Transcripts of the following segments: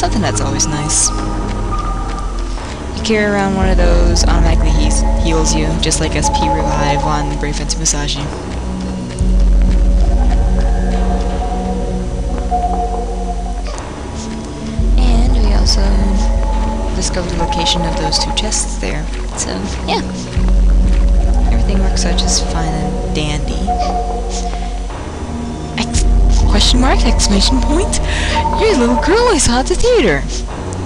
Something that's always nice. You carry around one of those, automatically heals, heals you, just like SP Revive on Brave Fencer Musashi. And we also discovered the location of those two chests there. So, yeah. Everything works out just fine and dandy. Ex question mark, exclamation point. You're the little girl I saw at the theater.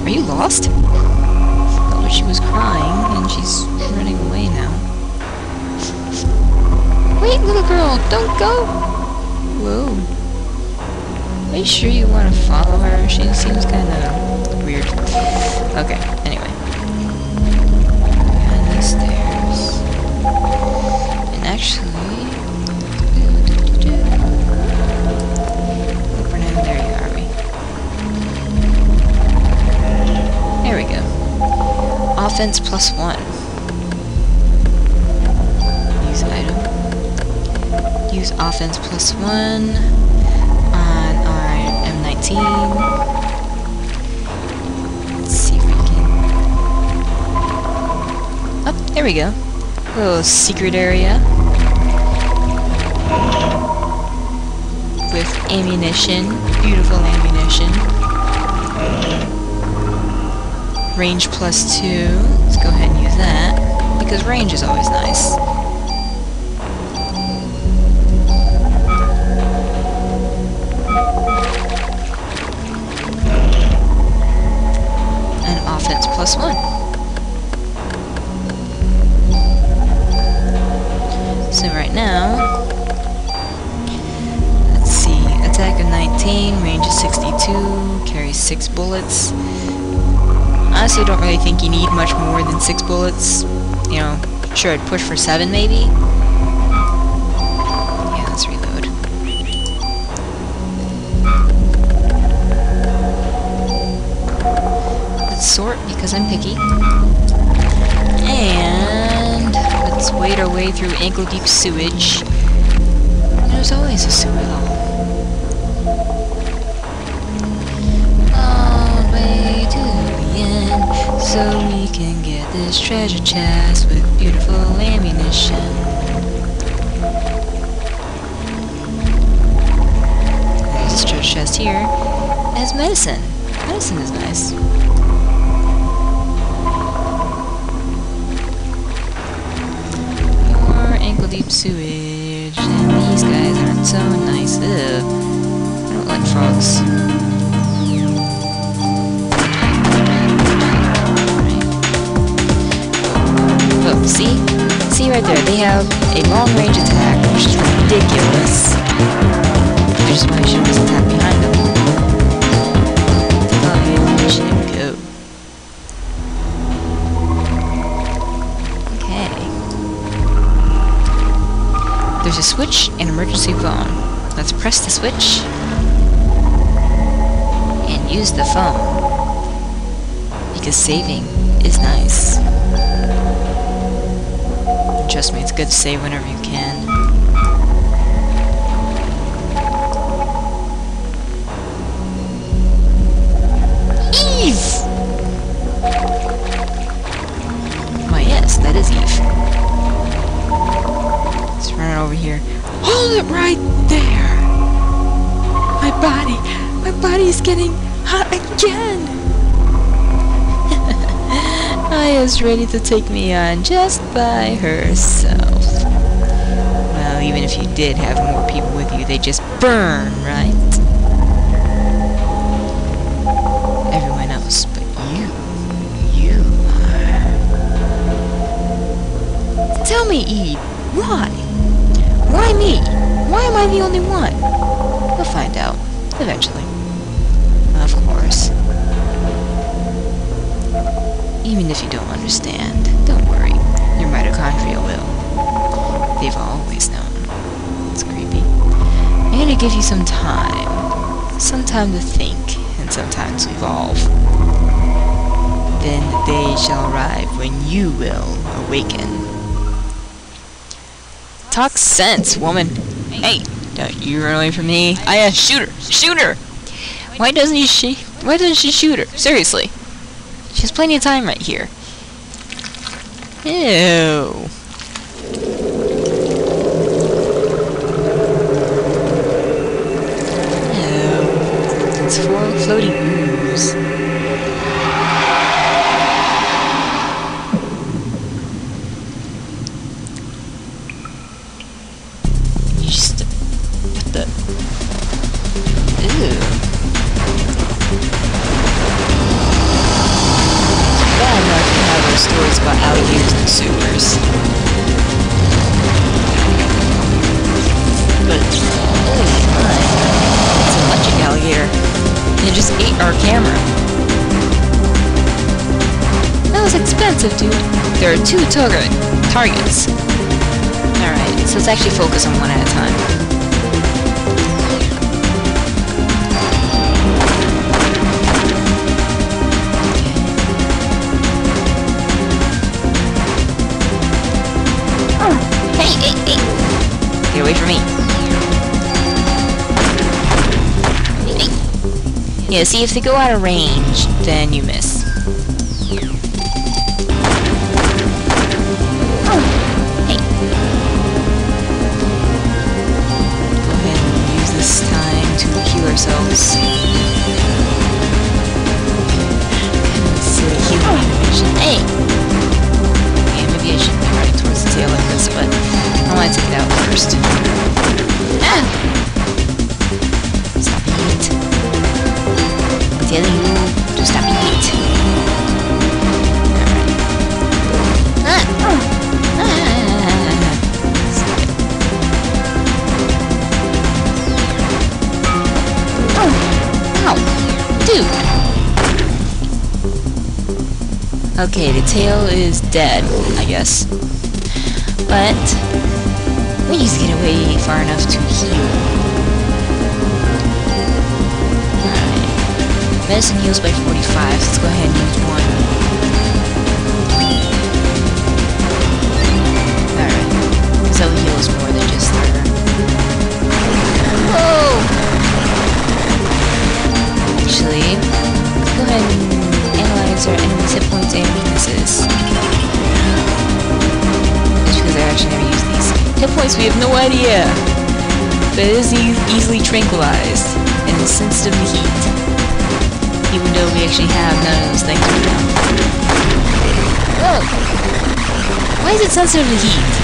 Are you lost? But she was crying, and she's running away now. Wait, little girl, don't go! Whoa. Are you sure you want to follow her? Go. Offense plus one. Use item. Use offense plus one on our M19. Let's see if we can. Oh, there we go. little secret area. With ammunition. Beautiful ammunition. Range plus two. Let's go ahead and use that. Because range is always nice. And offense plus one. So right now, let's see, attack of 19, range of 62, carries 6 bullets. Honestly, don't really think you need much more than 6 bullets. You know, sure, I'd push for 7 maybe. Yeah, let's reload. Let's sort because I'm picky. And let's wade our way through ankle deep sewage. There's always a sewer hole. So we can get this treasure chest with beautiful ammunition. This treasure chest here. Has medicine. Medicine is nice. More ankle deep sewage. And these guys aren't so nice. Ugh. I don't like frogs. Right there, they have a long range attack, which is ridiculous. Which is why I should just attack behind them. Oh, go. Okay. There's a switch and emergency phone. Let's press the switch and use the phone. Because saving is nice. Trust me, it's good to save whenever you can. Eve! Why, yes, that is Eve. Let's run over here. Hold it right there! My body, my body is getting Aya's ready to take me on just by herself. Well, even if you did have more people with you, they just burn, right? Everyone else but you. You are. Tell me, Eve, why? Why me? Why am I the only one? We'll find out. Eventually. Of course. Even if you don't understand, don't worry. Your mitochondria will. They've always known. It's creepy. I'm gonna give you some time. Some time to think, and some time to evolve. Then the day shall arrive when you will awaken. Talk sense, woman. Hey, don't you run away from me. I uh, shoot her, shoot her. Why doesn't he she? Why doesn't she shoot her? Seriously. She has plenty of time right here. Ew. Ew. It's four floating ooze. Our camera. That was expensive, dude. There are two target targets. Alright, so let's actually focus on one at a time. Yeah, see, if they go out of range, then you miss. Oh, hey. Go ahead and use this time to heal ourselves. Silly animation. Oh. Hey! Maybe I shouldn't be towards the tail like this, but I want to take it out first. Okay, the tail is dead, I guess. But we need to get away far enough to heal. Alright. Medicine heals by 45. so Let's go ahead and use one. Hit points, we have no idea. But it is e easily tranquilized and sensitive to heat. Even though we actually have none of those things right now. Whoa! Why is it sensitive to heat?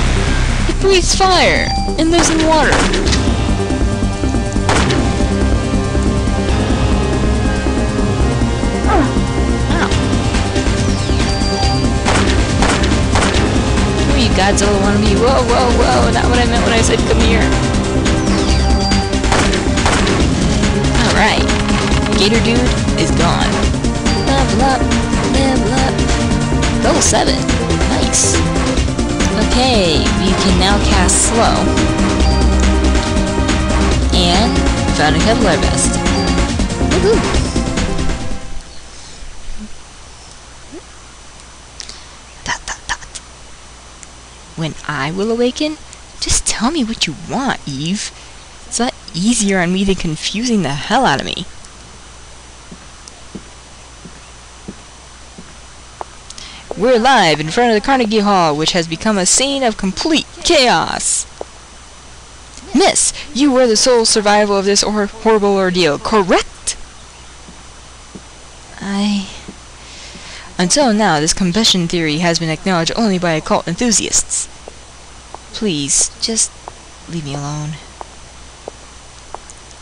It breathes fire and lives in water. Godzilla wanna be? Whoa, whoa, whoa, not what I meant when I said come here. Alright. Gator Dude is gone. Level up, level up. Level 7. Nice. Okay, we can now cast slow. And found a Kevlar vest. Woohoo! When I will awaken, just tell me what you want, Eve. It's a lot easier on me than confusing the hell out of me. We're live in front of the Carnegie Hall, which has become a scene of complete chaos. Miss, you were the sole survivor of this or horrible ordeal, correct? I... Until now, this combustion theory has been acknowledged only by occult enthusiasts. Please, just leave me alone.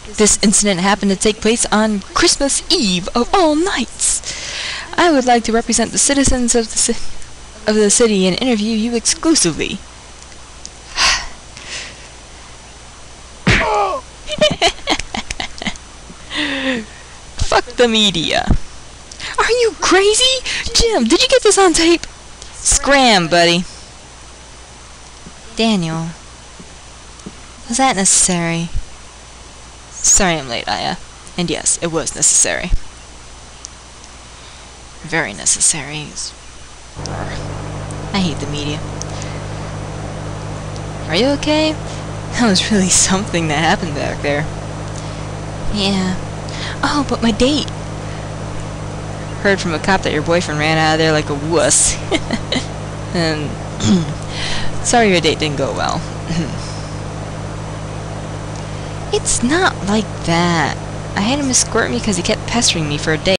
This incident happened to take place on Christmas Eve of all nights. I would like to represent the citizens of the, ci- of the city and interview you exclusively. Fuck the media. Are you crazy? Jim, did you get this on tape? Scram, buddy. Daniel. Was that necessary? Sorry I'm late, Aya. And yes, it was necessary. Very necessary. I hate the media. Are you okay? That was really something that happened back there. Yeah. Oh, but my date! Heard from a cop that your boyfriend ran out of there like a wuss. and sorry your date didn't go well. it's not like that. I had him escort me because he kept pestering me for a date.